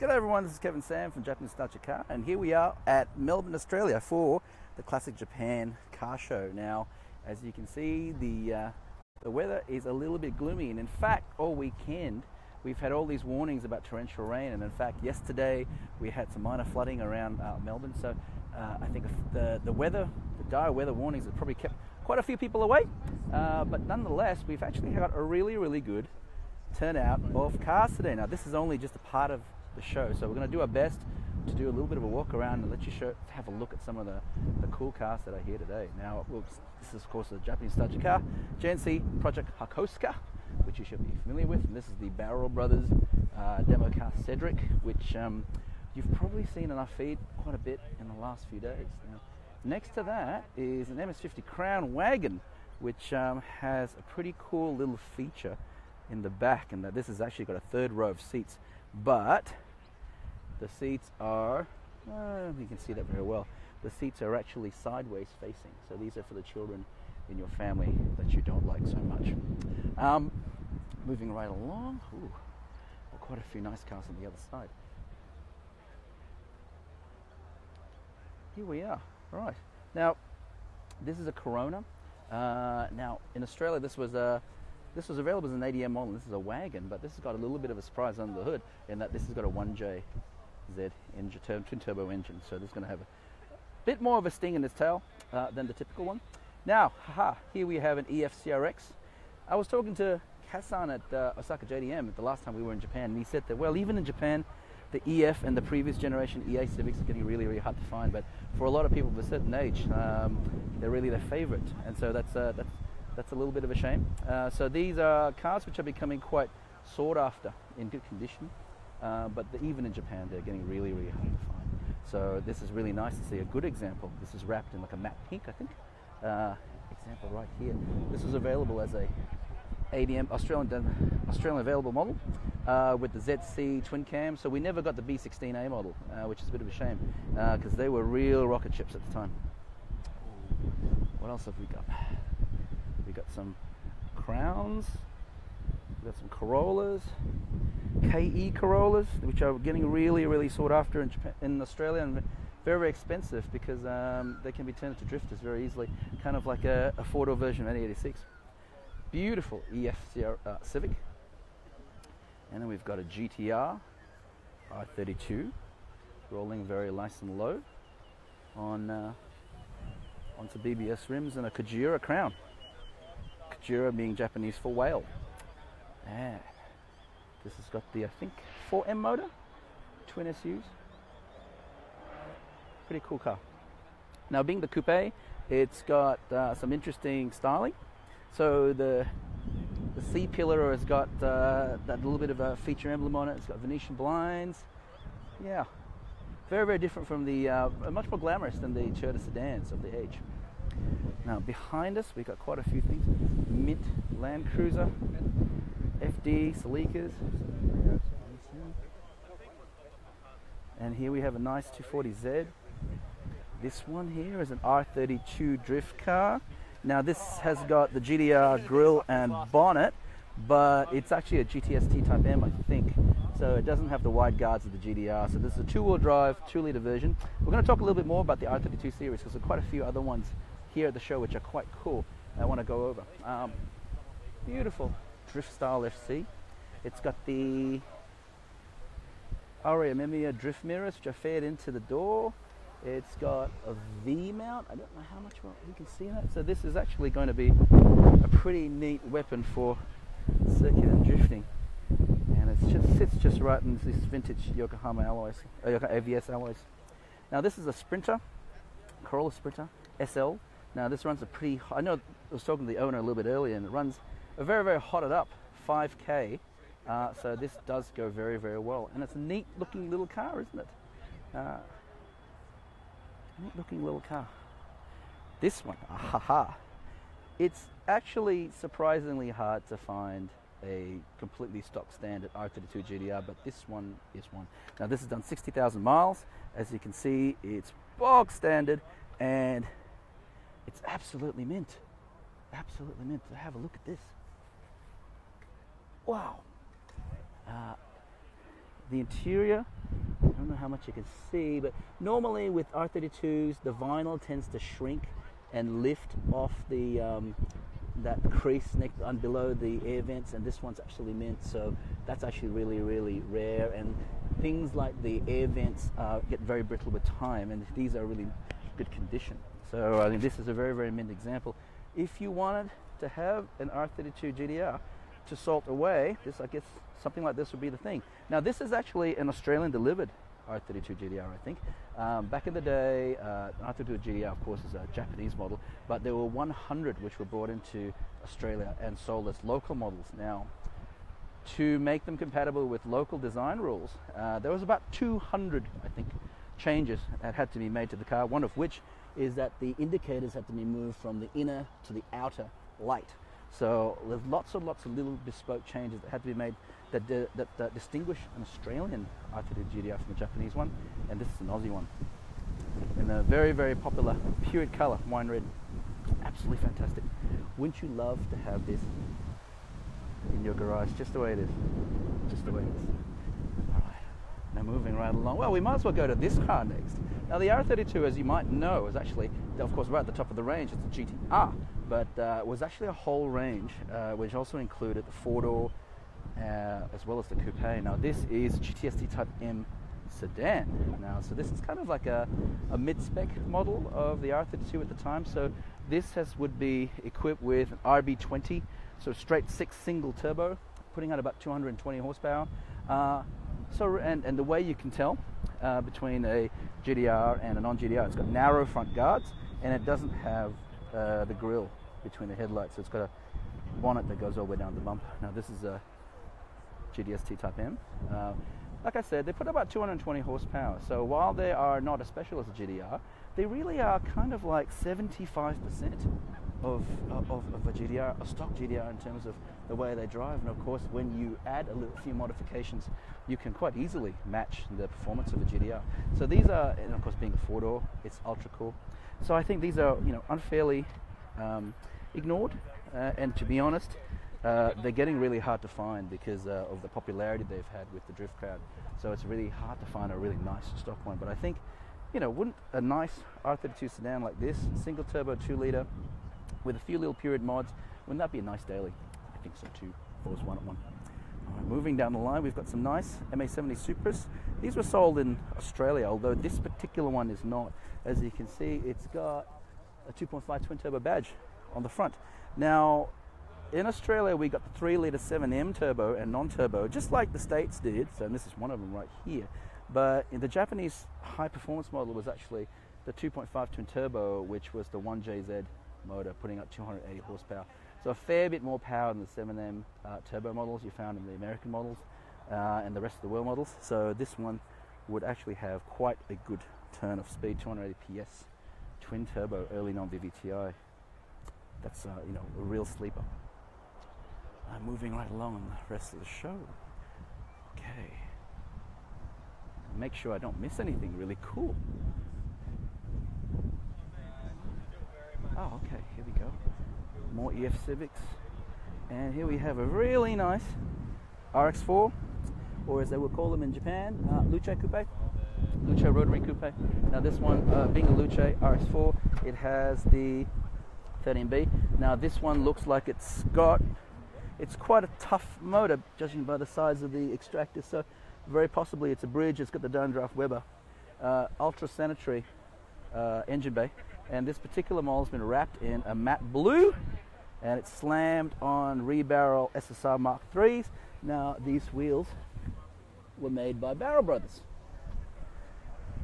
G'day everyone, this is Kevin Sam from Japanese Nostalgic Car, and here we are at Melbourne, Australia for the Classic Japan Car Show. Now, as you can see, the uh, the weather is a little bit gloomy, and in fact, all weekend we've had all these warnings about torrential rain, and in fact, yesterday we had some minor flooding around uh, Melbourne. So, uh, I think the the weather, the dire weather warnings, have probably kept quite a few people away. Uh, but nonetheless, we've actually got a really, really good turnout of cars today. Now, this is only just a part of the show. So we're going to do our best to do a little bit of a walk around and let you show, have a look at some of the, the cool cars that are here today. Now, this is of course a Japanese Nostalgic car, JNC Project Hakosuka, which you should be familiar with. And this is the Barrel Brothers uh, demo car Cedric, which um, you've probably seen in our feed quite a bit in the last few days. Now, next to that is an MS50 Crown Wagon, which um, has a pretty cool little feature in the back, and that this has actually got a third row of seats, but the seats are, uh, you can see that very well. The seats are actually sideways facing. So these are for the children in your family that you don't like so much. Um, moving right along, ooh, quite a few nice cars on the other side. Here we are. All right. Now, this is a Corona. Uh, now, in Australia, this was a this was available as an ADM model. This is a wagon, but this has got a little bit of a surprise under the hood in that this has got a 1J Z engine, twin turbo engine. So this is going to have a bit more of a sting in its tail uh, than the typical one. Now, haha, here we have an EFCRX. I was talking to Hassan at uh, Osaka JDM the last time we were in Japan, and he said that, well, even in Japan, the EF and the previous generation EA Civics are getting really, really hard to find. But for a lot of people of a certain age, um, they're really their favorite. And so that's, uh, that's, that's a little bit of a shame. Uh, so these are cars which are becoming quite sought after in good condition. Uh, but the, even in Japan, they're getting really, really hard to find. So this is really nice to see a good example. This is wrapped in like a matte pink, I think. Uh, example right here. This is available as a ADM Australian Australian available model uh, with the ZC twin cam. So we never got the B16A model, uh, which is a bit of a shame because uh, they were real rocket ships at the time. What else have we got? We got some crowns. We got some Corollas. KE Corollas, which are getting really, really sought after in, Japan, in Australia and very, very expensive because um, they can be turned into drifters very easily, kind of like a, a four-door version of an 86. Beautiful EF uh, Civic. And then we've got a GTR R32 rolling very nice and low on uh, onto BBS rims and a Kujira crown. Kujira being Japanese for whale. Yeah. This has got the, I think, 4M motor, twin SUs. Pretty cool car. Now, being the coupe, it's got uh, some interesting styling. So the the C pillar has got uh, that little bit of a feature emblem on it. It's got Venetian blinds. Yeah, very very different from the uh, much more glamorous than the Toyota sedans of the age. Now behind us we've got quite a few things. Mint Land Cruiser, FD, Celicas. And here we have a nice 240Z. This one here is an R32 drift car. Now this has got the GTR grille and bonnet, but it's actually a GTST Type M, I think. So it doesn't have the wide guards of the GTR. So this is a two-wheel drive, two-liter version. We're going to talk a little bit more about the R32 series because there are quite a few other ones here at the show which are quite cool. I want to go over. Um, beautiful drift style FC. It's got the RE Amemiya drift mirrors which are fed into the door. It's got a V mount. I don't know how much you can see that. So this is actually going to be a pretty neat weapon for circuit and drifting. And it just sits just right in this vintage Yokohama alloys, uh, AVS alloys. Now this is a Sprinter, Corolla Sprinter SL. Now this runs a pretty. I know I was talking to the owner a little bit earlier, and it runs a very very hotted up 5k. Uh, so this does go very very well, and it's a neat looking little car, isn't it? Uh, neat looking little car. This one, ha! It's actually surprisingly hard to find a completely stock standard R32 GTR, but this one is one. Now this has done 60,000 miles. As you can see, it's bog standard and it's absolutely mint. Absolutely mint. So have a look at this. Wow. Uh, the interior, I don't know how much you can see, but normally with R32s, the vinyl tends to shrink and lift off the um, that crease neck and below the air vents, and this one's actually mint, so that's actually really, really rare. And things like the air vents uh, get very brittle with time, and these are really good condition. So I think this is a very, very mint example. If you wanted to have an R32 GTR to salt away, this I guess something like this would be the thing. Now this is actually an Australian delivered R32 GTR, I think. Um, back in the day, uh, R32 GTR, of course, is a Japanese model, but there were 100 which were brought into Australia and sold as local models. Now, to make them compatible with local design rules, uh, there was about 200, I think, changes that had to be made to the car. One of which is that the indicators had to be moved from the inner to the outer light. So there's lots and lots of little bespoke changes that had to be made that, that, that distinguish an Australian R32 GTR from a Japanese one, and this is an Aussie one. In a very, very popular period color, wine red. Absolutely fantastic. Wouldn't you love to have this in your garage just the way it is? Just the way it is. All right. Now moving right along. Well, we might as well go to this car next. Now the R32, as you might know, is actually, of course, right at the top of the range. It's a GTR, but uh, was actually a whole range, uh, which also included the four-door, uh, as well as the coupe. Now this is GTST Type M sedan. Now, so this is kind of like a, a mid-spec model of the R32 at the time. So this has would be equipped with an RB20, so straight six single turbo, putting out about 220 horsepower. Uh, so and, and the way you can tell uh, between a GTR and a non-GTR. it's got narrow front guards and it doesn't have uh, the grille between the headlights. So it's got a bonnet that goes all the way down the bumper. Now this is a GTST Type M. Uh, like I said, they put about 220 horsepower. So while they are not as special as a GTR, they really are kind of like 75% of, of, of a GTR, a stock GTR in terms of the way they drive. And of course, when you add a little few modifications, you can quite easily match the performance of a GTR. So these are, and of course, being a four door, it's ultra cool. So I think these are, you know, unfairly um, ignored. Uh, and to be honest, uh, they're getting really hard to find because uh, of the popularity they've had with the drift crowd. So it's really hard to find a really nice stock one. But I think, you know, wouldn't a nice R32 sedan like this, single turbo, two liter, with a few little period mods, wouldn't that be a nice daily? I think so too. If one at one. moving down the line, we've got some nice MA70 Supras. These were sold in Australia, although this particular one is not. As you can see, it's got a 2.5 twin turbo badge on the front. Now, in Australia, we got the 3 litre 7M turbo and non turbo, just like the States did. So, this is one of them right here. But in the Japanese high performance model was actually the 2.5 twin turbo, which was the 1JZ motor, putting out 280 horsepower. So, a fair bit more power than the 7M uh, turbo models you found in the American models uh, and the rest of the world models. So, this one would actually have quite a good turn of speed 280 PS, twin turbo, early non VVTi. That's uh, you know a real sleeper. I'm moving right along on the rest of the show. Okay. Make sure I don't miss anything really cool. Oh, okay, here we go. More EF Civics. And here we have a really nice RX4, or as they would call them in Japan, uh, Luce Coupe. Luce Rotary Coupe. Now this one, uh, being a Luce RX4, it has the 13B. Now this one looks like it's got it's quite a tough motor, judging by the size of the extractor. So very possibly it's a bridge. It's got the Downdraft Weber uh, ultra sanitary uh, engine bay, and this particular model has been wrapped in a matte blue, and it's slammed on rebarrel SSR Mark IIIs. Now these wheels were made by Barrel Brothers,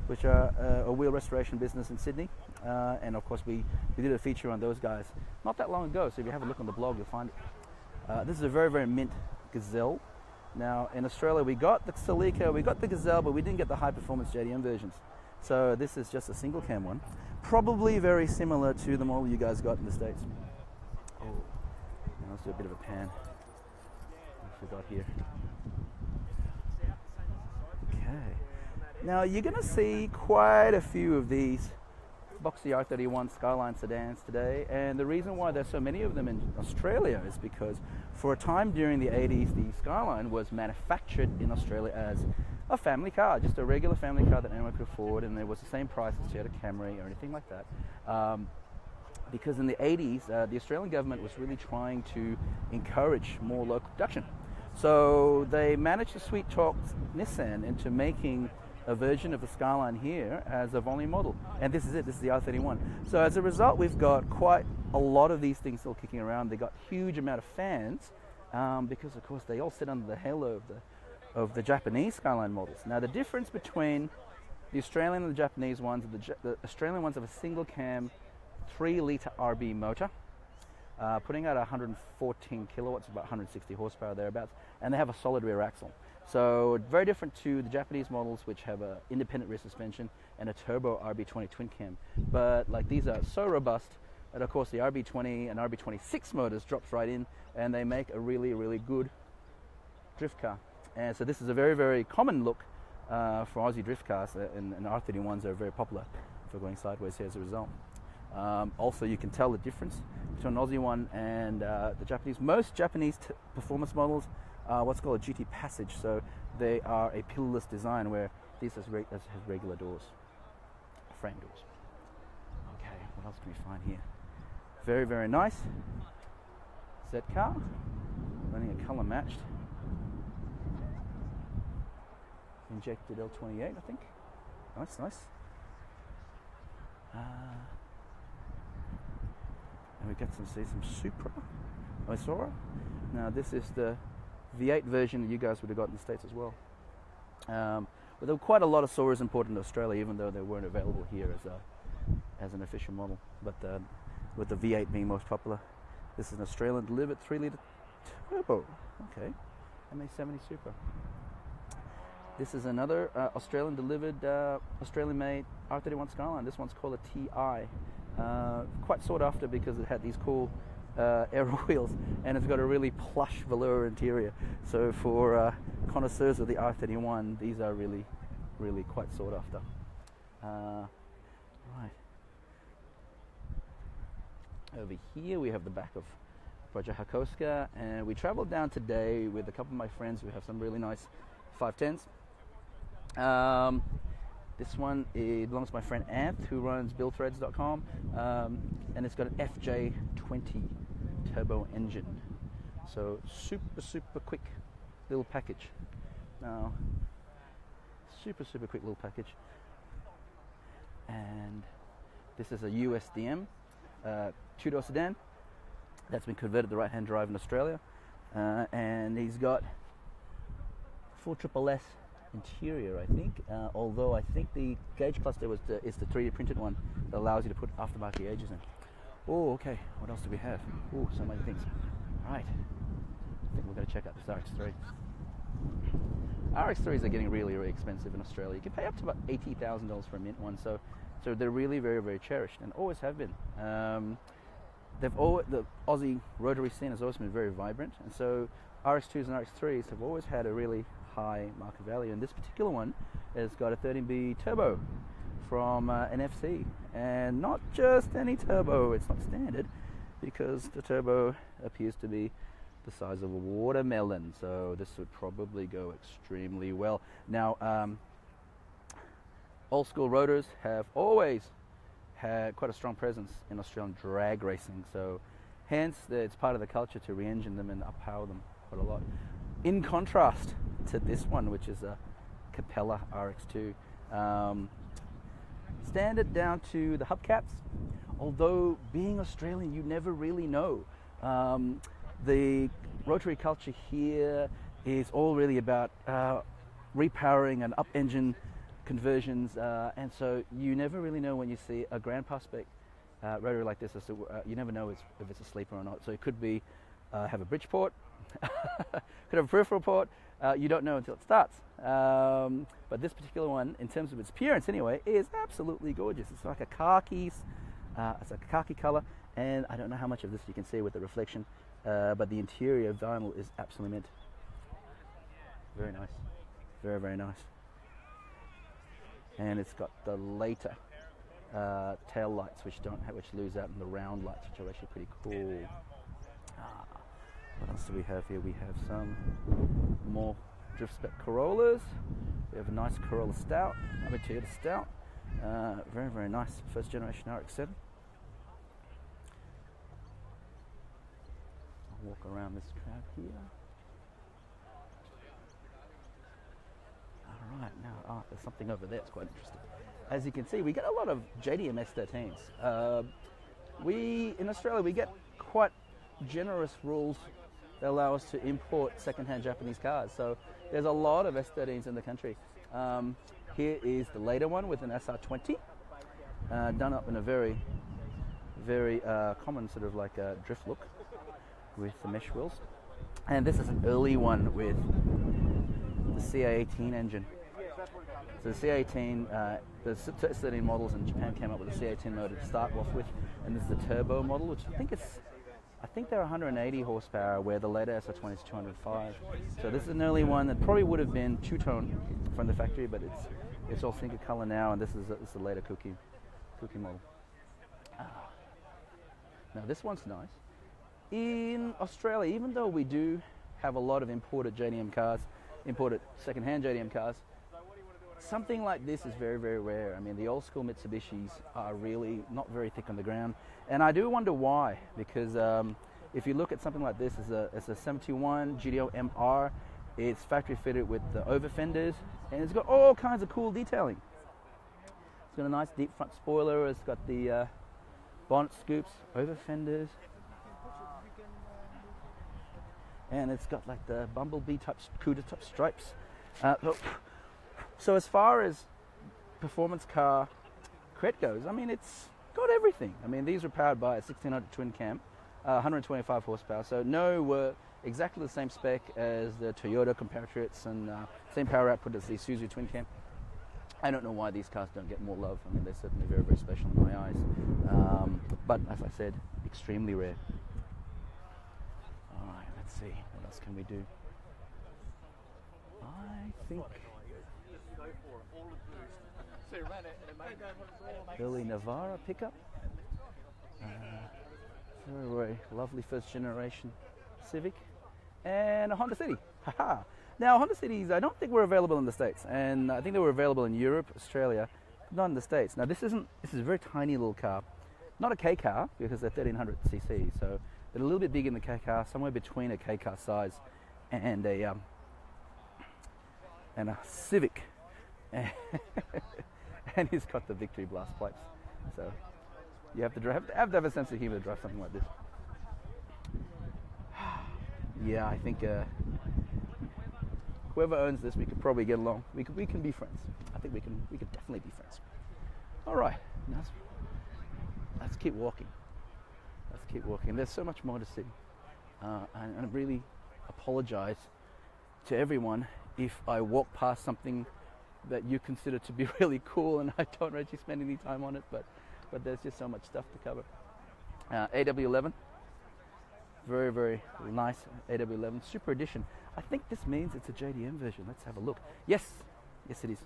which are uh, a wheel restoration business in Sydney. Uh, and of course, we, we did a feature on those guys not that long ago. So if you have a look on the blog, you'll find it. Uh, this is a very, very mint Gazelle. Now, in Australia, we got the Celica, we got the Gazelle, but we didn't get the high performance JDM versions. So this is just a single cam one. Probably very similar to the model you guys got in the States. Oh, now let's do a bit of a pan. I forgot here. Okay. Now you're going to see quite a few of these Boxy R31 Skyline sedans today, and the reason why there's so many of them in Australia is because for a time during the 80s, the Skyline was manufactured in Australia as a family car, just a regular family car that anyone could afford, and it was the same price as a Toyota Camry or anything like that. Um, because in the 80s, uh, the Australian government was really trying to encourage more local production. So they managed to sweet talk Nissan into making a version of the Skyline here as a volume model. And this is it, this is the R31. So as a result, we've got quite a lot of these things still kicking around. They got huge amount of fans um, because of course they all sit under the halo of the, of the Japanese Skyline models. Now the difference between the Australian and the Japanese ones, the, the Australian ones have a single cam 3 litre RB motor, uh, putting out 114 kilowatts, about 160 horsepower thereabouts, and they have a solid rear axle. So very different to the Japanese models, which have an independent rear suspension and a turbo RB20 twin cam. But like these are so robust, and of course the RB20 and RB26 motors drops right in, and they make a really really good drift car. And so this is a very very common look uh, for Aussie drift cars, uh, and, and R31s are very popular for going sideways here as a result. Um, also, you can tell the difference between an Aussie one and uh, the Japanese. Most Japanese performance models are what's called a GT Passage, so they are a pillarless design where this has, has regular doors, frame doors. Okay, what else can we find here? Very, very nice. Z car, running a color matched. Injected L28, I think. Nice, nice. Uh, and we get to see some Supra, Isora. Now this is the V8 version that you guys would have got in the States as well. Um, but there were quite a lot of Soarers imported in Australia, even though they weren't available here as a as an official model. But uh, with the V8 being most popular, this is an Australian delivered 3 litre turbo. Okay, MA70 Supra. This is another uh, Australian delivered, uh, Australian made R31 Skyline. This one's called a TI. Uh, quite sought after because it had these cool uh, aero wheels and it's got a really plush velour interior. So for uh, connoisseurs of the R31, these are really, really quite sought after. Uh, right. Over here we have the back of Project Hakosuka and we traveled down today with a couple of my friends who have some really nice 510s. Um, this one it belongs to my friend Anth, who runs BuildThreads.com, um, and it's got an FJ20 turbo engine. So super, super quick little package. Now, super, super quick little package. And this is a USDM uh, two-door sedan that's been converted to right-hand drive in Australia, uh, and he's got full triple S interior, I think. Uh, although I think the gauge cluster was the, is the 3D printed one that allows you to put aftermarket gauges in. Oh, okay. What else do we have? Oh, so many things. All right. I think we're going to check out this RX3. RX3s are getting really, really expensive in Australia. You can pay up to about eighty thousand dollars for a mint one, so so they're really very, very cherished and always have been. Um, they've always, the Aussie rotary scene has always been very vibrant, and so RX2s and RX3s have always had a really high market value. And this particular one has got a 13B turbo from uh, NFC, and not just any turbo. It's not standard because the turbo appears to be the size of a watermelon. So this would probably go extremely well. Now, um, old school rotors have always had quite a strong presence in Australian drag racing. So hence, it's part of the culture to re-engine them and uppower them quite a lot. In contrast, to this one, which is a Capella RX2. Um, standard down to the hubcaps. Although being Australian, you never really know. Um, the rotary culture here is all really about uh, repowering and up engine conversions, uh, and so you never really know when you see a Grand Prospect uh, rotary like this. Uh, you never know if it's a sleeper or not. So it could be uh, have a bridge port, could have a peripheral port, uh, you don't know until it starts. Um, but this particular one, in terms of its appearance anyway, is absolutely gorgeous. It's like a khaki, uh, it's a khaki color, and I don't know how much of this you can see with the reflection, uh, but the interior vinyl is absolutely mint. Very nice, very very nice. And it's got the later uh, tail lights, which don't have, which lose out in the round lights, which are actually pretty cool. Ah. What else do we have here? We have some more drift spec Corollas. We have a nice Corolla Stout, another Toyota Stout. Uh, very, very nice first generation RX-7. I'll walk around this crowd here. All right, now oh, there's something over there. It's quite interesting. As you can see, we get a lot of JDM S13s. Uh, we in Australia we get quite generous rules allow us to import second-hand Japanese cars. So there's a lot of S13s in the country. Um, here is the later one with an SR20, uh, done up in a very, very uh, common sort of like a drift look with the mesh wheels. And this is an early one with the CA18 engine. So the C18, uh, the 13 models in Japan came up with the C18 motor to start off with, and this is the turbo model, which I think it's, I think they're 180 horsepower, where the later SR20 is 205. So this is an early one that probably would have been two-tone from the factory, but it's it's all single color now, and this is a, this is a later cookie Kouki model. Ah. Now this one's nice. In Australia, even though we do have a lot of imported JDM cars, imported second-hand JDM cars, something like this is very, very rare. I mean, the old school Mitsubishis are really not very thick on the ground. And I do wonder why, because um, if you look at something like this, it's a, it's a 71 GTO MR, it's factory fitted with the over fenders, and it's got all kinds of cool detailing. It's got a nice deep front spoiler, it's got the uh, bonnet scoops, over fenders, and it's got like the bumblebee type, CUDA type stripes. Uh, so as far as performance car cred goes, I mean it's got everything. I mean these are powered by a 1600 twin cam, uh, 125 horsepower. So no uh, exactly the same spec as the Toyota compatriots and uh, same power output as the Isuzu twin cam. I don't know why these cars don't get more love. I mean they're certainly very very special in my eyes. Um, but as I said, extremely rare. All right, let's see what else can we do. I think Early Navara pickup. Uh, very, very lovely first generation Civic. And a Honda City. Haha. Now, Honda Cities, I don't think were available in the States. And I think they were available in Europe, Australia, not in the States. Now, this isn't, this is a very tiny little car. Not a K car, because they're 1300 cc. So they're a little bit bigger than the K car, somewhere between a K car size and a, um, and a Civic. and he's got the Victory Blast pipes. So you have to drive, have to have a sense of humor to drive something like this. yeah, I think uh, whoever owns this, we could probably get along. We could, we can be friends. I think we can, we could definitely be friends. All right, let's, let's keep walking. Let's keep walking. There's so much more to see, uh, and, and I really apologize to everyone if I walk past something that you consider to be really cool, and I don't actually spend any time on it, but but there's just so much stuff to cover. Uh, AW11, very very nice AW11 Super Edition. I think this means it's a JDM version. Let's have a look. Yes, yes it is.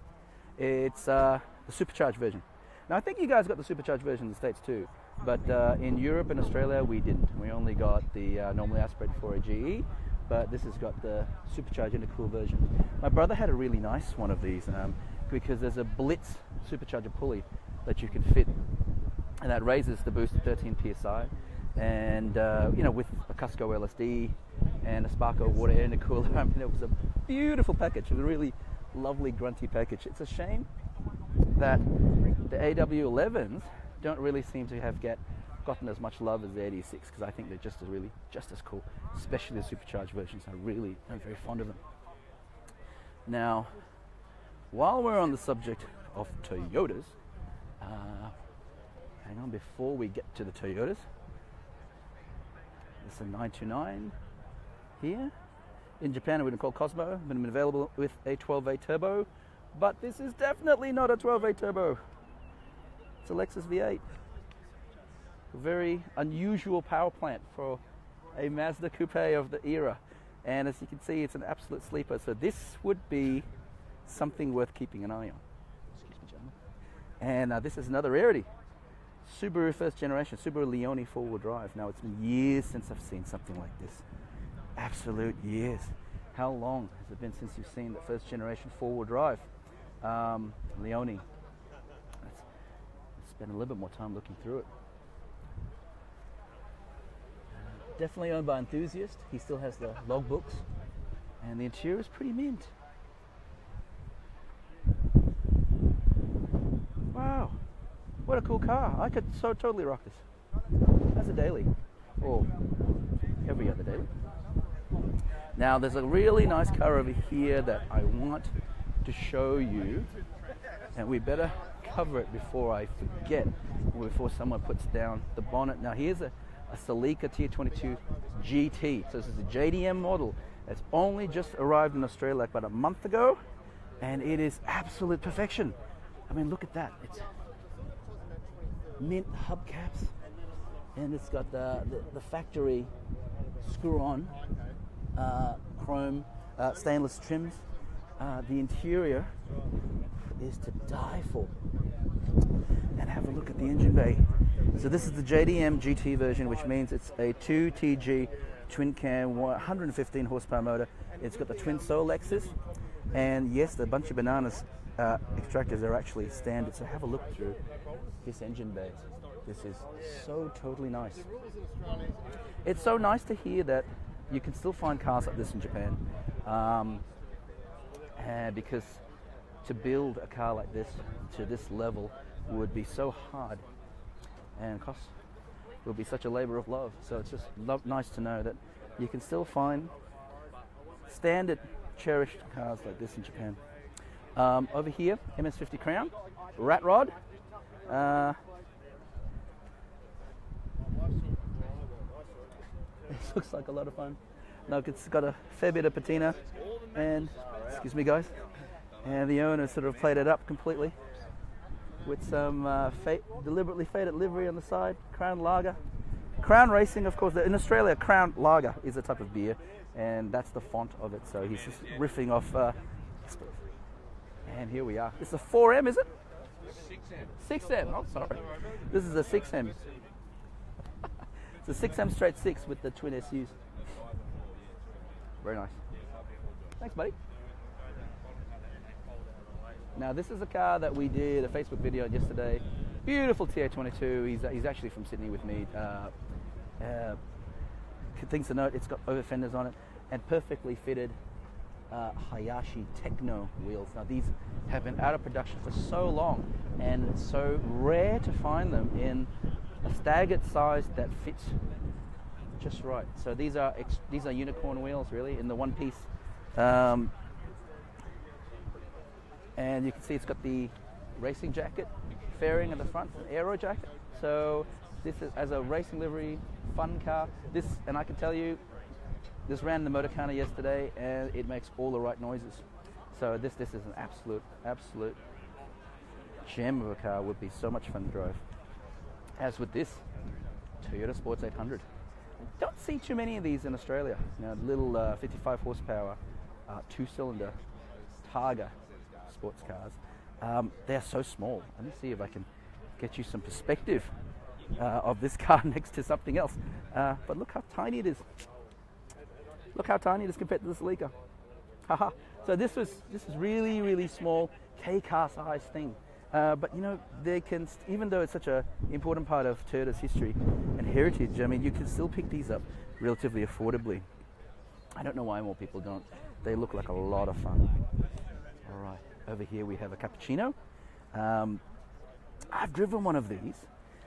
It's uh, the supercharged version. Now I think you guys got the supercharged version in the states too, but uh, in Europe and Australia we didn't. We only got the uh, normally aspirated 4 GE but this has got the supercharged intercool version. My brother had a really nice one of these um, because there's a Blitz supercharger pulley that you can fit, and that raises the boost to 13 psi. And uh, you know, with a Cusco LSD and a Spearco water intercooler, I mean, it was a beautiful package, a really lovely grunty package. It's a shame that the AW11s don't really seem to have get gotten as much love as the 86 because I think they're just as really just as cool, especially the supercharged versions. I really am very fond of them. Now, while we're on the subject of Toyotas, uh, hang on before we get to the Toyotas. It's a 929 here. In Japan, it would have called Cosmo, but been available with a 12A turbo, but this is definitely not a 12A turbo. It's a Lexus V8 very unusual power plant for a Mazda coupe of the era. And as you can see, it's an absolute sleeper. So this would be something worth keeping an eye on. Excuse me, gentlemen. And uh, this is another rarity. Subaru first generation, Subaru Leone four-wheel drive. Now it's been years since I've seen something like this. Absolute years. How long has it been since you've seen the first generation four-wheel drive? um, Leone. Let's, spend a little bit more time looking through it. Definitely owned by enthusiast. He still has the logbooks, and the interior is pretty mint. Wow, what a cool car! I could so totally rock this. As a daily, or every other daily. Now, there's a really nice car over here that I want to show you, and we better cover it before I forget, or before someone puts down the bonnet. Now, here's a, a Celica TA22 GT. So this is a JDM model that's only just arrived in Australia like about a month ago, and it is absolute perfection. I mean, look at that. It's mint hubcaps, and it's got the, the, the factory screw-on uh, chrome uh, stainless trims. Uh, the interior is to die for. And have a look at the engine bay. So this is the JDM GT version, which means it's a 2TG twin cam, 115 horsepower motor. It's got the twin Solexes, and yes, the bunch of bananas uh, extractors are actually standard. So have a look through this engine bay. This is so totally nice. It's so nice to hear that you can still find cars like this in Japan. Um, because to build a car like this to this level would be so hard and cost will be such a labor of love. So it's just nice to know that you can still find standard cherished cars like this in Japan. Um, over here, MS50 Crown, Rat Rod. Uh, This looks like a lot of fun. Look, it's got a fair bit of patina, and excuse me, guys. And the owner sort of played it up completely with some uh, deliberately faded livery on the side. Crown Lager, Crown Racing, of course. In Australia, Crown Lager is a type of beer, and that's the font of it. So he's just riffing off. Uh, and here we are. This is a 4M, is it? 6M. 6M. Oh, sorry. This is a 6M. It's a 6M straight 6 with the twin SUs. Very nice. Thanks, buddy. Now, this is a car that we did a Facebook video yesterday. Beautiful TA22. He's, he's actually from Sydney with me. Uh, uh, things to note, it's got over fenders on it and perfectly fitted uh, Hayashi Techno wheels. Now, these have been out of production for so long and it's so rare to find them in a staggered size that fits just right. So these are these are unicorn wheels really in the one piece, um, and you can see it's got the racing jacket fairing at the front, an aero jacket. So this is as a racing livery fun car. This and I can tell you, this ran the Motorkhana yesterday and it makes all the right noises. So this this is an absolute absolute gem of a car. Would be so much fun to drive as with this Toyota Sports 800. Don't see too many of these in Australia. You know, little uh, 55 horsepower, uh, two-cylinder Targa sports cars. Um, they're so small. Let me see if I can get you some perspective uh, of this car next to something else. Uh, but look how tiny it is. Look how tiny it is compared to the Celica. Haha. so this was this is really really small K car size thing. Uh, but you know, they can, even though it's such an important part of Toyota's history and heritage, I mean, you can still pick these up relatively affordably. I don't know why more people don't. They look like a lot of fun. All right, over here we have a cappuccino. Um, I've driven one of these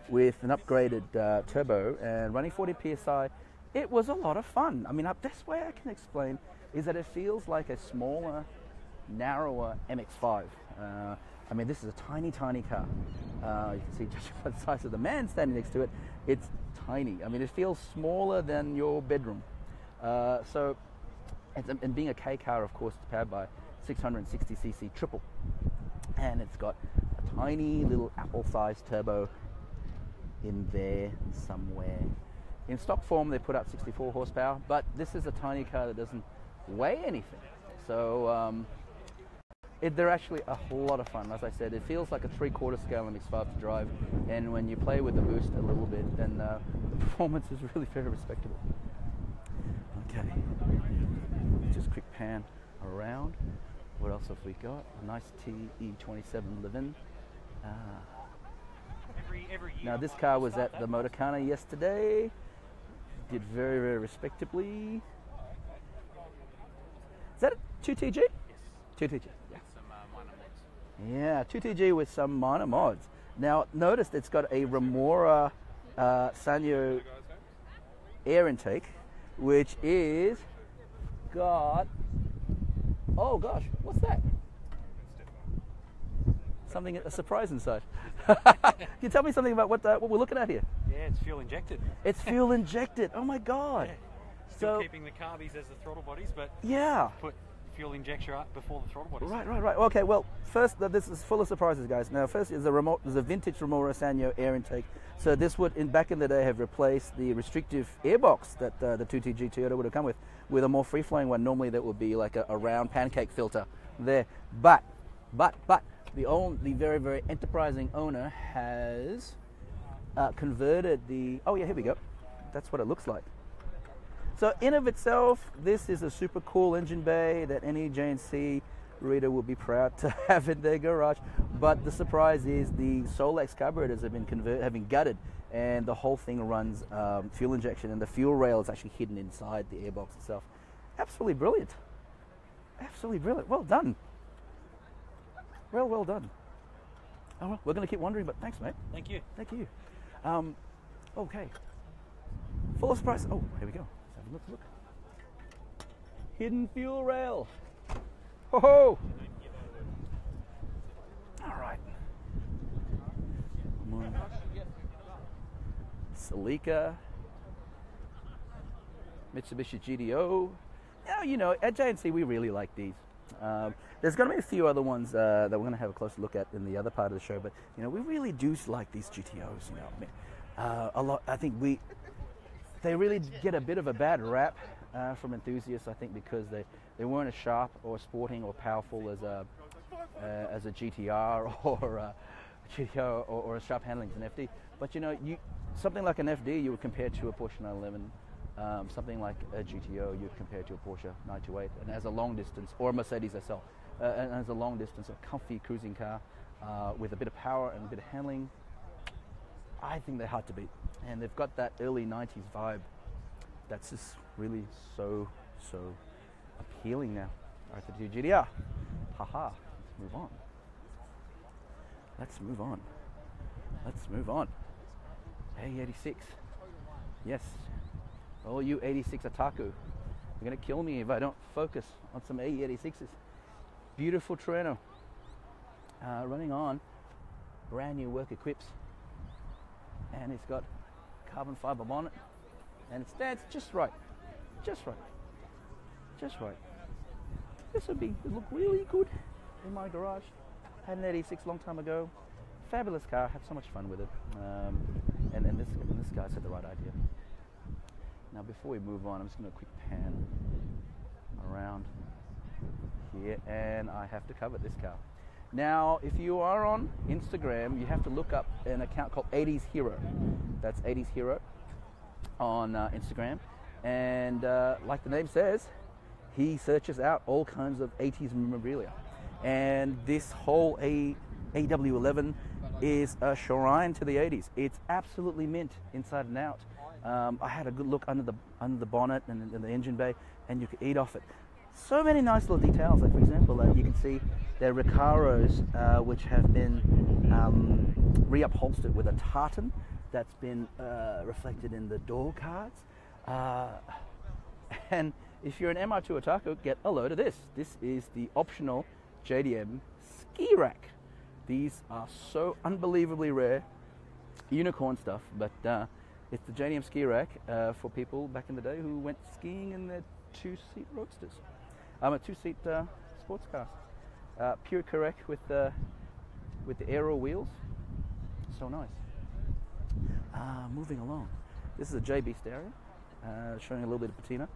with an upgraded uh, turbo and running 40 psi. It was a lot of fun. I mean, best way I can explain is that it feels like a smaller, narrower MX-5. Uh, I mean, this is a tiny, tiny car. Uh, you can see just by the size of the man standing next to it, it's tiny. I mean, it feels smaller than your bedroom. Uh, so, and being a K car, of course, it's powered by 660cc triple. And it's got a tiny little apple-sized turbo in there somewhere. In stock form, they put out 64 horsepower, but this is a tiny car that doesn't weigh anything. So, um, it, they're actually a lot of fun. As I said, it feels like a three-quarter scale MX-5 to drive, and when you play with the boost a little bit, then uh, the performance is really very respectable. Okay, just quick pan around. What else have we got? A nice TE27 Levin. Every, every year now this car was at the. Motorkhana yesterday. Did very very respectably. Is that a 2TG? Yes, 2TG. with some uh. Yeah, 2TG with some minor mods. Now, notice it's got a Remora uh, Sanyo air intake, which is got. Oh gosh, what's that? Something a surprise inside. Can you tell me something about what what we're looking at here? Yeah, it's fuel injected. It's fuel injected. Oh my god. Yeah. Still So keeping the carbies as the throttle bodies, but yeah. put fuel injector up before the throttle bodies. Right, right, right. Okay, well, first, this is full of surprises, guys. Now, first is a remote, there's a vintage Remora Sanyo air intake. So this would, in back in the day, have replaced the restrictive airbox that uh, the 2TG Toyota would have come with, with a more free-flowing one. Normally, that would be like a, a round pancake filter there. But, but, but, the own, the very, very enterprising owner has uh, converted the. Oh yeah, here we go. That's what it looks like. So in of itself, this is a super cool engine bay that any JNC reader will be proud to have in their garage. But the surprise is the Solex carburetors have been convert, have been gutted, and the whole thing runs um, fuel injection, and the fuel rail is actually hidden inside the airbox itself. Absolutely brilliant. Absolutely brilliant. Well done. Well, well done. Oh, well, we're going to keep wondering, but thanks, mate. Thank you. Thank you. Um, okay. Full of surprise. Oh, here we go. Let's have a look. look. Hidden fuel rail. Ho ho! All right. Celica. Mitsubishi GTO. Now, you know, at JNC, we really like these. Um, there's going to be a few other ones uh, that we're going to have a closer look at in the other part of the show, but you know, we really do like these GTOs. You know, I mean, uh, a lot. I think we they really get a bit of a bad rap uh, from enthusiasts. I think because they, they weren't as sharp or sporting or powerful as a uh, as a GTR or a GTO or, or as sharp handling as an FD. But you know, you something like an FD you would compare to a Porsche 911. Um, something like a GTO you'd compare to a Porsche 928, and as a long distance, or a Mercedes SL, uh, and as a long distance, a comfy cruising car uh, with a bit of power and a bit of handling. I think they're hard to beat, and they've got that early '90s vibe that's just really so so appealing now. R32 GTR, haha. Let's move on. Let's move on. Let's move on. A86. Yes. All you 86 otaku, you're gonna kill me if I don't focus on some A86s. Beautiful Trueno. Uh, running on brand new work equips. And it's got carbon fiber bonnet. And it stands just right. Just right. Just right. This would be look really good in my garage. Had an 86 long time ago. Fabulous car. Had so much fun with it. Um, and, and this and this guy's had the right idea. Now, before we move on, I'm just going to quick pan around here, and I have to cover this car. Now, if you are on Instagram, you have to look up an account called 80s Hero. That's 80s Hero on uh, Instagram, and uh, like the name says, he searches out all kinds of 80s memorabilia. And this whole A AW11 is a shrine to the 80s. It's absolutely mint inside and out. Um, I had a good look under the under the bonnet and in the engine bay, and you could eat off it. So many nice little details. Like for example, uh, you can see there are Recaros uh, which have been um, reupholstered with a tartan that's been uh, reflected in the door cards. Uh, and if you're an MR2 otaku, get a load of this. This is the optional JDM ski rack. These are so unbelievably rare, unicorn stuff, but uh, it's the JDM ski rack uh, for people back in the day who went skiing in their two-seat roadsters. I'm um, a two-seat uh, sports car. Uh, pure correct with the with the aero wheels. So nice. Uh, moving along. This is a JB stereo, uh, showing a little bit of patina.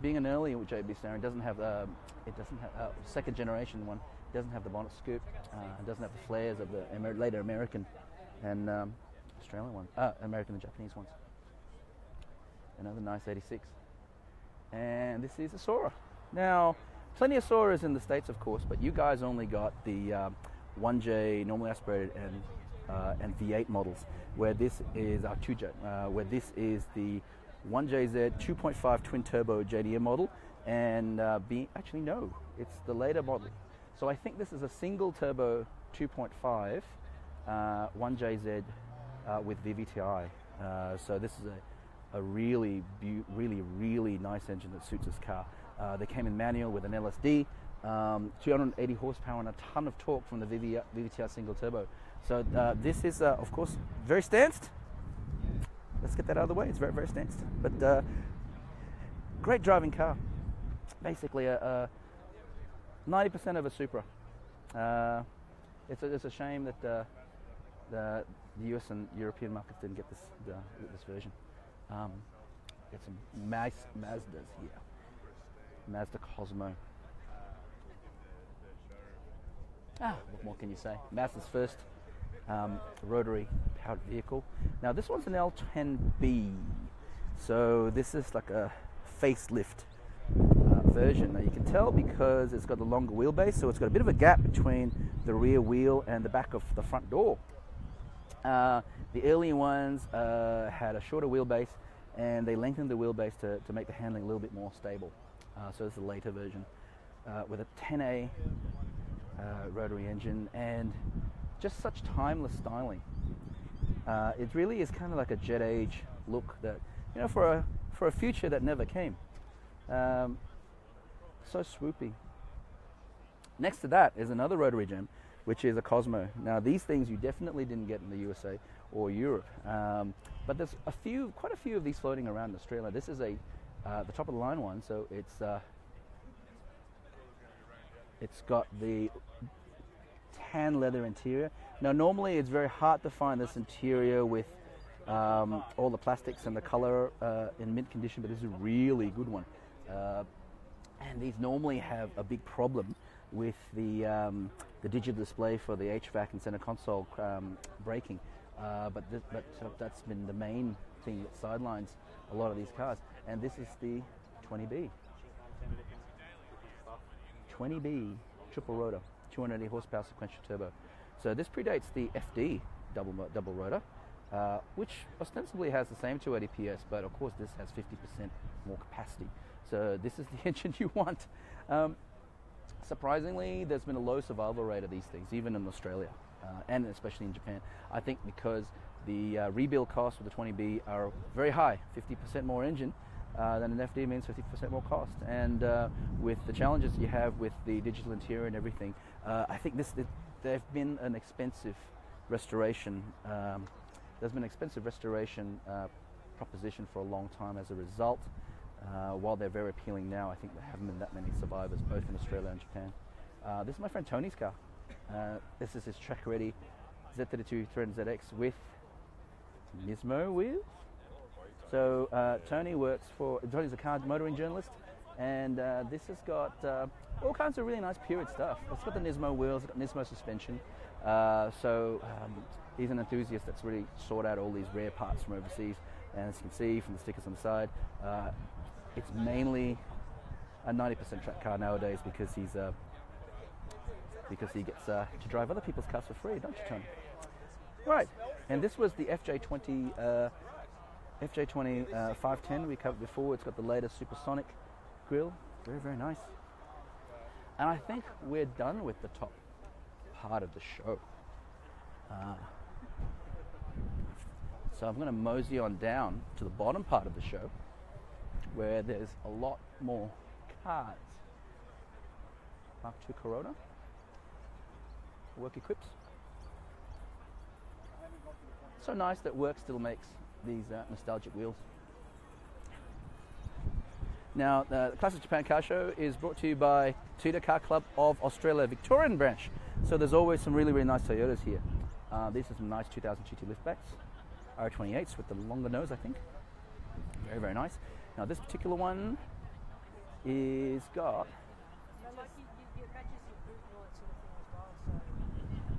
Being an early JB it doesn't have um, it doesn't have uh, second generation one. Doesn't have the bonnet scoop. Uh, it doesn't have the flares of the Amer- later American and um, Australian ones, uh, American and Japanese ones. Another nice 86. And this is a Soarer. Now, plenty of Soarers in the States, of course, but you guys only got the um, 1J normally aspirated and, uh, and V8 models, where this is our 2J, uh, where this is the 1JZ 2.5 twin turbo JDM model, and uh, be, actually, no, it's the later model. So I think this is a single turbo 2.5 uh, 1JZ uh, with VVTi. Uh, so this is a, a really, really, really nice engine that suits this car. Uh, they came in manual with an LSD, um, 280 horsepower and a ton of torque from the VV, VVTi single turbo. So uh, this is, uh, of course, very stanced. Let's get that out of the way. It's very, very stanced. But uh, great driving car. Basically, a, a 90% of a Supra. Uh, it's, a, it's a shame that uh, the, the US and European markets didn't get this, the, this version. Um, get some Maz, Mazdas here. Mazda Cosmo. Ah, what more can you say? Mazda's first um, rotary powered vehicle. Now this one's an L10B, so this is like a facelift uh, version. Now you can tell because it's got the longer wheelbase, so it's got a bit of a gap between the rear wheel and the back of the front door. Uh, the earlier ones uh, had a shorter wheelbase and they lengthened the wheelbase to, to make the handling a little bit more stable. Uh, so this is a later version uh, with a 10A uh, rotary engine and just such timeless styling. Uh, it really is kind of like a jet age look that, you know, for a, for a future that never came. Um, so swoopy. Next to that is another rotary gem, which is a Cosmo. Now these things you definitely didn't get in the USA or Europe, um, but there's a few, quite a few of these floating around Australia. This is a uh, the top of the line one, so it's uh, it's got the tan leather interior. Now normally it's very hard to find this interior with um, all the plastics and the color uh, in mint condition, but this is a really good one. Uh, and these normally have a big problem with the um, the digital display for the HVAC and center console um, braking. Uh, but this, but uh, that's been the main thing that sidelines a lot of these cars. And this is the 20B. 20B triple rotor, 280 horsepower sequential turbo. So this predates the FD double double rotor, uh, which ostensibly has the same 280 PS, but of course this has 50% more capacity. So this is the engine you want. Um, surprisingly, there's been a low survival rate of these things, even in Australia uh, and especially in Japan. I think because the uh, rebuild costs for the 20B are very high, 50% more engine. Uh, than an FD means 50% more cost, and uh, with the challenges you have with the digital interior and everything, uh, I think this they've been an expensive restoration. Um, there's been an expensive restoration uh, proposition for a long time as a result. Uh, while they're very appealing now, I think there haven't been that many survivors, both in Australia and Japan. Uh, this is my friend Tony's car. Uh, this is his track ready Z32 Trend ZX with Nismo wheels. So uh, Tony works for, Tony's a car motoring journalist, and uh, this has got uh, all kinds of really nice period stuff. It's got the Nismo wheels, it's got Nismo suspension. Uh, so um, he's an enthusiast that's really sought out all these rare parts from overseas. And as you can see from the stickers on the side, uh, it's mainly a 90% track car nowadays because he's uh, because he gets uh, to drive other people's cars for free, don't you, Tony? Right, and this was the FJ20 uh, FJ20 uh, 510 we covered before. It's got the latest supersonic grille, very very nice. And I think we're done with the top part of the show. Uh, so I'm going to mosey on down to the bottom part of the show where there's a lot more cars. Mark II Corona, work equips. So nice that work still makes these uh, nostalgic wheels. Now, the Classic Japan Car Show is brought to you by Toyota Car Club of Australia Victorian branch. So there's always some really, really nice Toyotas here. Uh, these are some nice 2000 GT liftbacks, R28s with the longer nose, I think. Very, very nice. Now, this particular one is got.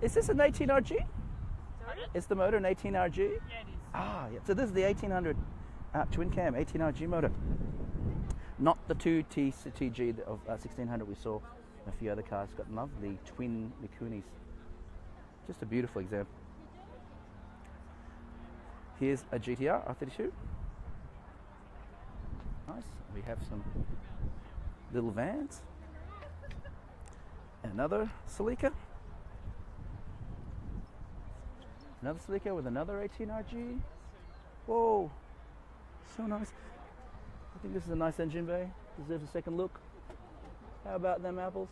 Is this an 18RG? sorry. Is the motor an 18RG? Yeah, it is. Ah, yeah. So this is the 1800 uh, twin cam 18RG motor. Not the 2T TG of uh, 1600 we saw a few other cars. Got lovely twin Mikunis. Just a beautiful example. Here's a GTR R32. Nice. We have some little vans. Another Celica. Another Celica with another 18RG. Whoa, so nice. I think this is a nice engine bay. Deserves a second look. How about them apples?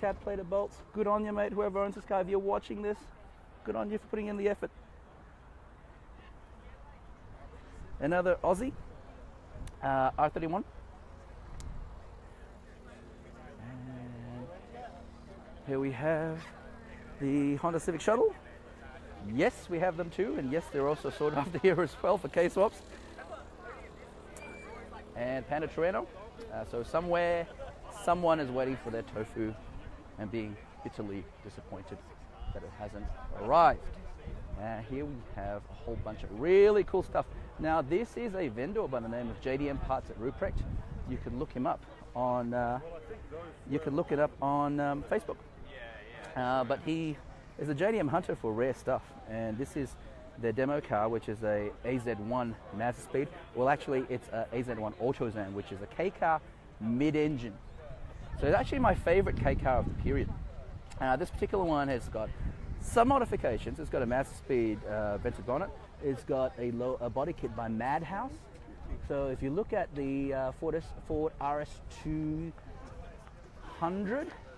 Cad plated bolts. Good on you, mate. Whoever owns this car, if you're watching this, good on you for putting in the effort. Another Aussie uh, R31. And here we have the Honda Civic Shuttle. Yes, we have them too, and yes, they're also sought after here as well for K swaps. And Panda Trueno. Uh, so somewhere, someone is waiting for their tofu and being bitterly disappointed that it hasn't arrived. Here we have a whole bunch of really cool stuff. Now, this is a vendor by the name of JDM Parts at Ruprecht. You can look him up on. Uh, you can look it up on um, Facebook. Uh, but he is a JDM hunter for rare stuff, and this is their demo car, which is a AZ1 Mazda Speed. Well, actually, it's a AZ1 Autozam, which is a K car mid-engine. So it's actually my favorite K car of the period. Uh, this particular one has got some modifications. It's got a Mazda Speed uh, vented bonnet. It's got a, low, a body kit by Madhouse. So if you look at the uh, Ford, Ford RS200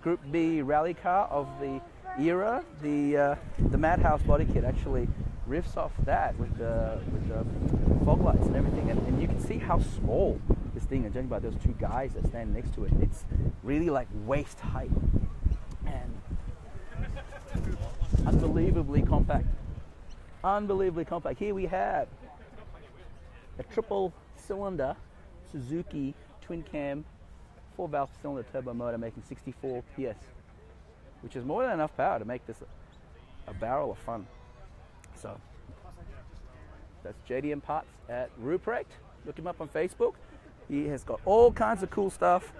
Group B rally car of the era, the uh, the Madhouse body kit actually riffs off that with the with the fog lights and everything, and, and you can see how small this thing is. Judging by those two guys that stand next to it, it's really like waist height and unbelievably compact. Unbelievably compact. Here we have a triple cylinder Suzuki twin cam four valve cylinder turbo motor making 64 PS, which is more than enough power to make this a, a barrel of fun. So that's JDM Parts at Ruprecht. Look him up on Facebook. He has got all kinds of cool stuff.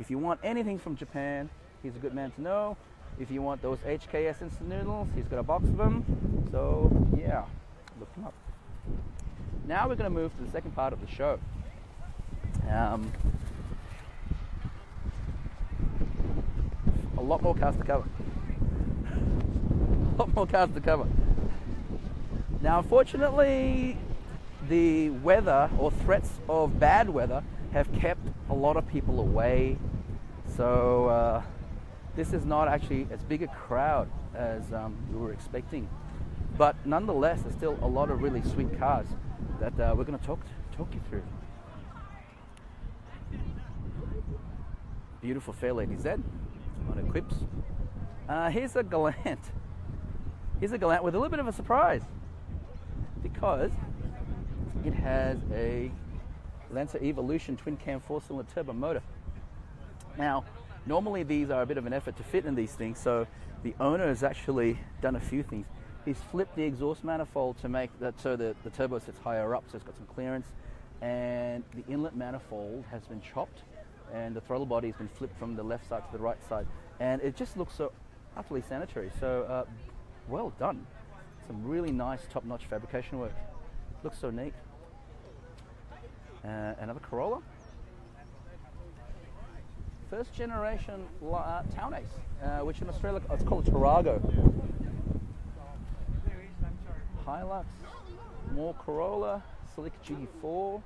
If you want anything from Japan, he's a good man to know. If you want those HKS instant noodles, he's got a box of them. So yeah, look him up. Now we're going to move to the second part of the show. Um, a lot more cars to cover. a lot more cars to cover. Now, unfortunately, the weather or threats of bad weather have kept a lot of people away. So, uh, this is not actually as big a crowd as um, we were expecting. But nonetheless, there's still a lot of really sweet cars that uh, we're going to talk talk you through. Beautiful Fairlady Z on Eclipse. Uh, here's a Galant. Here's a Galant with a little bit of a surprise because it has a Lancer Evolution twin cam four cylinder turbo motor. Now, normally these are a bit of an effort to fit in these things, so the owner has actually done a few things. He's flipped the exhaust manifold to make that so the, the turbo sits higher up, so it's got some clearance, and the inlet manifold has been chopped, and the throttle body has been flipped from the left side to the right side, and it just looks so utterly sanitary. So, uh, well done. Some really nice top-notch fabrication work. Looks so neat. Uh, another Corolla. First generation uh, Town Ace, uh, which in Australia it's called a Tarago. Hilux, more Corolla, Slick G4,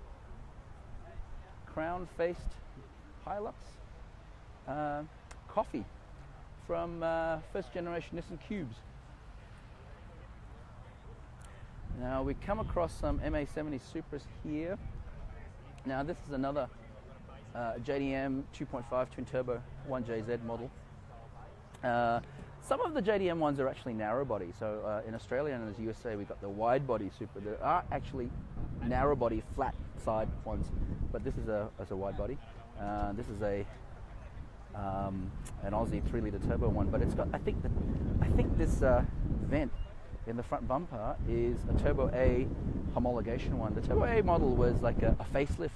crown faced Hilux, uh, coffee from uh, first generation Nissan Cubes. Now we come across some MA70 Supras here. Now this is another uh, JDM 2.5 twin turbo 1JZ model. Uh, some of the JDM ones are actually narrow body. So uh, in Australia and in the USA, we've got the wide body Supra. There are actually narrow body flat side ones, but this is a, as a wide body. Uh, this is a um, an Aussie three liter turbo one, but it's got I think that I think this uh, vent in the front bumper is a Turbo A homologation one. The Turbo A model was like a, a facelift,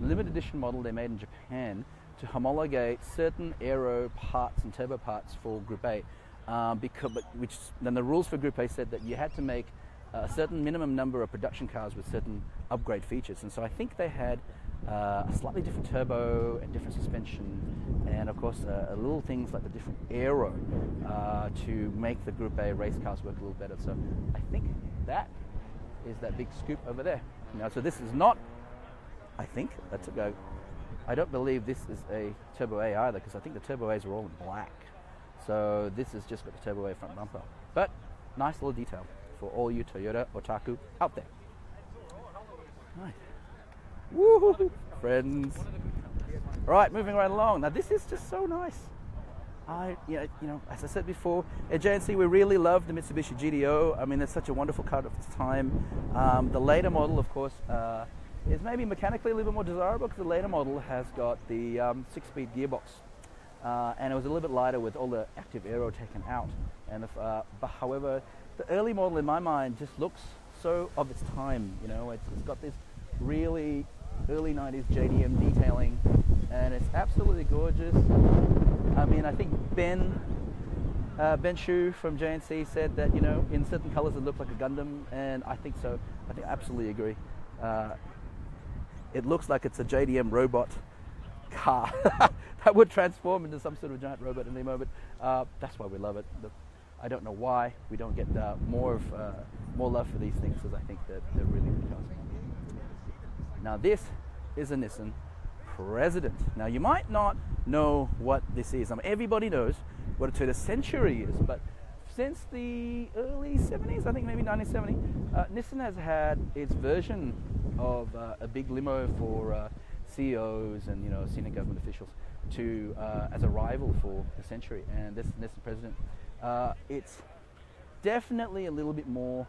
limited edition model they made in Japan to homologate certain aero parts and turbo parts for Group A. Um, because, which then the rules for Group A said that you had to make a certain minimum number of production cars with certain upgrade features, and so I think they had uh, a slightly different turbo and different suspension, and of course, uh, little things like the different aero uh, to make the Group A race cars work a little better. So I think that is that big scoop over there. Now, so this is not, I think, that's a go. I don't believe this is a Turbo A either because I think the Turbo A's are all in black. So this has just got the Turbo A front bumper. But nice little detail for all you Toyota otaku out there. Right. Woo, friends. Right, moving right along. Now this is just so nice. I, you know, you know, as I said before, at JNC we really love the Mitsubishi GTO. I mean, it's such a wonderful car of its time. Um, the later model, of course, uh, is maybe mechanically a little bit more desirable because the later model has got the um, six-speed gearbox, uh, and it was a little bit lighter with all the active aero taken out. And if, uh, but however, the early model in my mind just looks so of its time. You know, it's, it's got this really early 90s JDM detailing, and it's absolutely gorgeous. I mean, I think Ben uh, Ben Hsu from JNC said that you know in certain colors it looked like a Gundam, and I think so. I think I absolutely agree. Uh, it looks like it's a JDM robot car that would transform into some sort of giant robot in any moment. Uh, that's why we love it. The, I don't know why we don't get uh, more of uh, more love for these things, because I think that they're really good cars. Now this is a Nissan President. Now you might not know what this is. I mean, everybody knows what a Toyota Century is, but since the early 70s, I think maybe 1970, uh, Nissan has had its version of uh, a big limo for uh, CEOs and you know senior government officials to uh, as a rival for the Century, and this Nissan President. Uh, it's definitely a little bit more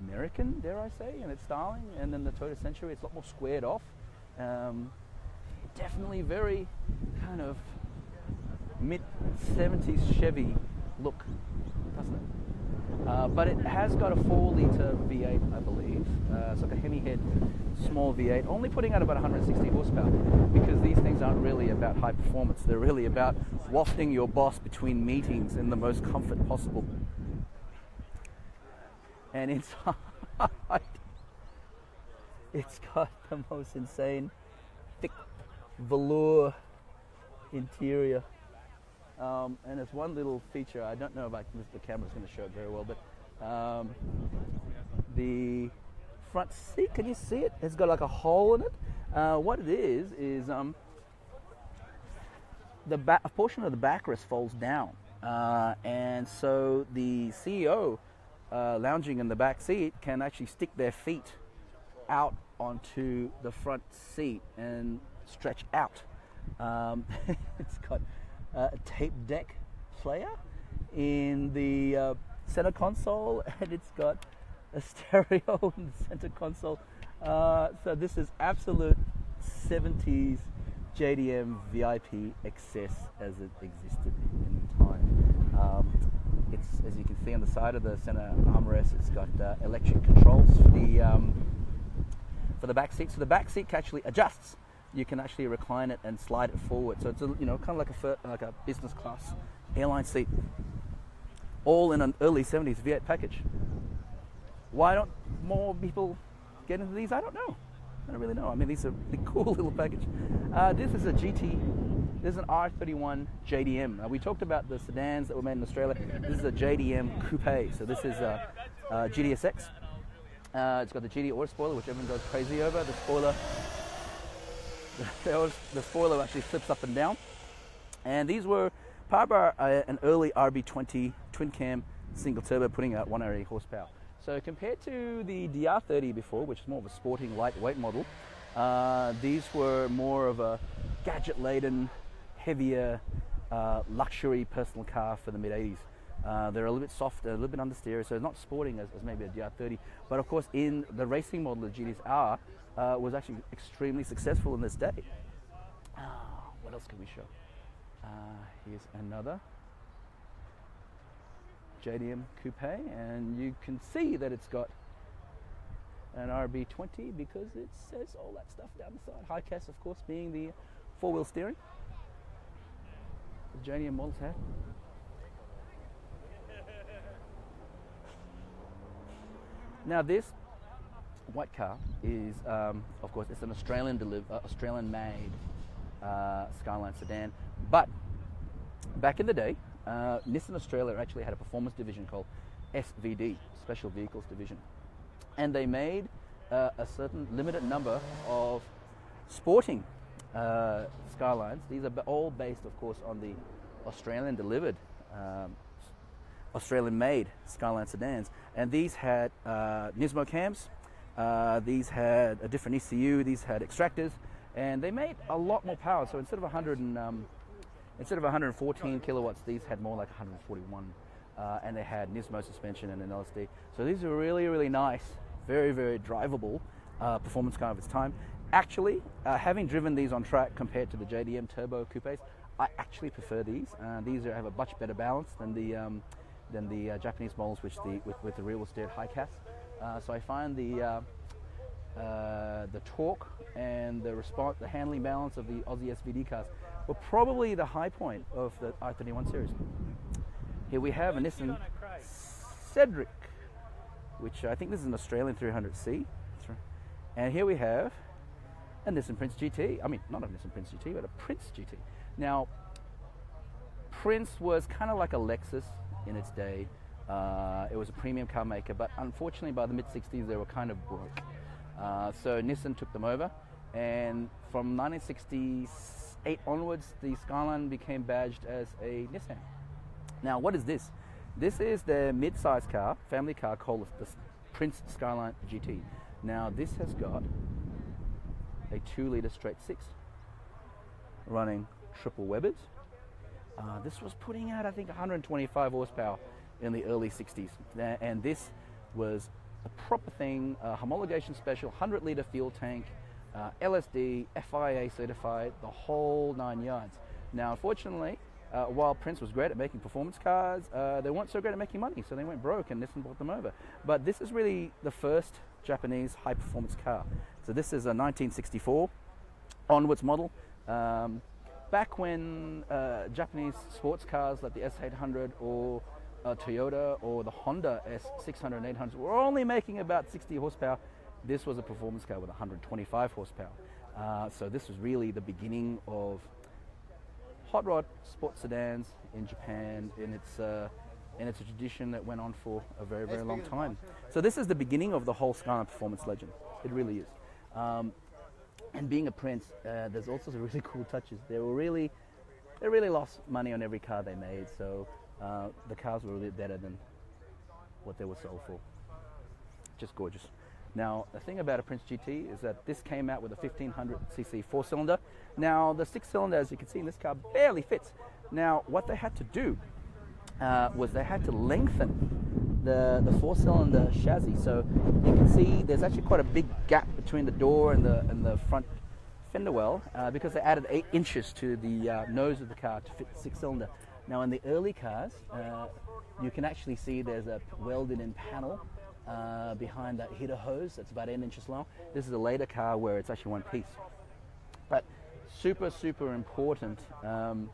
American, dare I say, in its styling, and then the Toyota Century, it's a lot more squared off. Um, definitely very kind of mid 70s Chevy look, doesn't it? Uh, but it has got a 4 litre V8, I believe. Uh, it's like a Hemi head small V8, only putting out about 160 horsepower because these things aren't really about high performance. They're really about wafting your boss between meetings in the most comfort possible. And inside, it's got the most insane thick velour interior. Um, and there's one little feature, I don't know if I, the camera's going to show it very well, but um, the front seat, can you see it? It's got like a hole in it. Uh, what it is, is um, the back, a portion of the backrest folds down. Uh, and so the CEO uh, lounging in the back seat can actually stick their feet out onto the front seat and stretch out. Um, it's got a tape deck player in the uh, center console, and it's got a stereo in the center console. Uh, so this is absolute 70s JDM VIP excess as it existed in time. Um, it's as you can see on the side of the center armrest, it's got uh, electric controls for the um, for the back seat. So the back seat actually adjusts. You can actually recline it and slide it forward. So it's a, you know kind of like a like a business class airline seat, all in an early 70s V8 package. Why don't more people get into these? I don't know. I don't really know. I mean, these are a cool little package. Uh, this is a GT. This is an R31 JDM. Uh, we talked about the sedans that were made in Australia. This is a JDM coupe. So this is a, a GTS-X. Uh, it's got the GT auto spoiler, which everyone goes crazy over. The spoiler, the, the spoiler actually flips up and down. And these were powered by uh, an early RB20 twin cam single turbo, putting out 180 horsepower. So compared to the DR30 before, which is more of a sporting lightweight model, uh, these were more of a gadget-laden, heavier, uh, luxury personal car for the mid 80s. Uh, they're a little bit softer, a little bit understeer, so not sporting as, as, maybe a DR30. But of course, in the racing model, the GTS-R uh, was actually extremely successful in this day. Ah, what else can we show? Uh, here's another JDM coupe, and you can see that it's got an RB20 because it says all that stuff down the side. HICAS, of course, being the four-wheel steering. JDM models have. Now this white car is, um, of course, it's an Australian deli- uh, Australian-made uh, Skyline sedan. But back in the day, uh, Nissan Australia actually had a performance division called SVD, Special Vehicles Division, and they made uh, a certain limited number of sporting uh, Skylines. These are all based, of course, on the Australian delivered. Um, Australian made Skyline sedans. And these had uh, Nismo cams, uh, these had a different ECU, these had extractors, and they made a lot more power. So instead of 100 and, um, instead of 114 kilowatts, these had more like 141. Uh, and they had Nismo suspension and an LSD. So these are really, really nice, very, very drivable uh, performance car of its time. Actually, uh, having driven these on track compared to the JDM Turbo coupes, I actually prefer these. Uh, these are, have a much better balance than the um, than the uh, Japanese models, which the with, with the rear wheel steered HICAS. Uh, so I find the uh, uh, the torque and the response, the handling balance of the Aussie SVD cars were probably the high point of the R31 series. Here we have a Nissan Cedric, which I think this is an Australian 300C. That's right. And here we have a Nissan Prince GT. I mean, not a Nissan Prince GT, but a Prince GT. Now, Prince was kind of like a Lexus in its day. Uh, it was a premium car maker, but unfortunately, by the mid 60s, they were kind of broke. Uh, so Nissan took them over, and from 1968 onwards, the Skyline became badged as a Nissan. Now, what is this? This is the mid-size car, family car called the Prince Skyline GT. Now, this has got a two-liter straight six, running triple Webers. Uh, this was putting out, I think, 125 horsepower in the early 60s, and this was a proper thing, a homologation special, 100-liter fuel tank, uh, LSD, FIA certified, the whole nine yards. Now, unfortunately, uh, while Prince was great at making performance cars, uh, they weren't so great at making money, so they went broke and Nissan bought them over. But this is really the first Japanese high performance car. So this is a 1964 onwards model. Um, back when uh, Japanese sports cars like the S800 or uh, Toyota or the Honda S600 and 800 were only making about 60 horsepower, this was a performance car with 125 horsepower. Uh, so this was really the beginning of hot rod sports sedans in Japan in its uh, and it's a tradition that went on for a very very long time. So this is the beginning of the whole Skyline performance legend. It really is. Um, and being a Prince, uh, there's also some really cool touches. They were really they really lost money on every car they made, so uh, the cars were a bit better than what they were sold for. Just gorgeous. Now, the thing about a Prince GT is that this came out with a 1500cc four cylinder. Now, the six cylinder, as you can see in this car, barely fits. Now, what they had to do uh, was they had to lengthen the, the four cylinder chassis. So you can see there's actually quite a big gap between the door and the, and the front fender well uh, because they added eight inches to the uh, nose of the car to fit the six cylinder. Now, in the early cars, uh, you can actually see there's a welded in panel uh, behind that heater hose that's about 8 inches long. This is a later car where it's actually one piece. But super, super important um,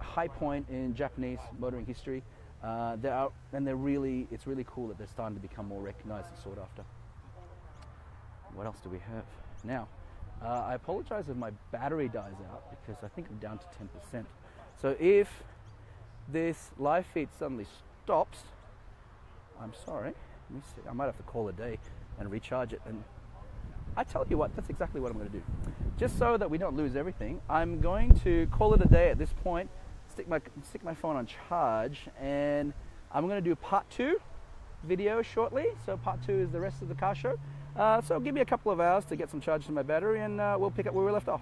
high point in Japanese motoring history. Uh, are, and they're really, it's really cool that they're starting to become more recognized and sought after. What else do we have? Now, uh, I apologize if my battery dies out because I think I'm down to 10%. So if this live feed suddenly stops, I'm sorry. Let me see. I might have to call a day and recharge it. And I tell you what, that's exactly what I'm going to do. Just so that we don't lose everything, I'm going to call it a day at this point. Stick my stick my phone on charge, and I'm going to do part two video shortly. So part two is the rest of the car show. Uh, so give me a couple of hours to get some charge to my battery, and uh, we'll pick up where we left off.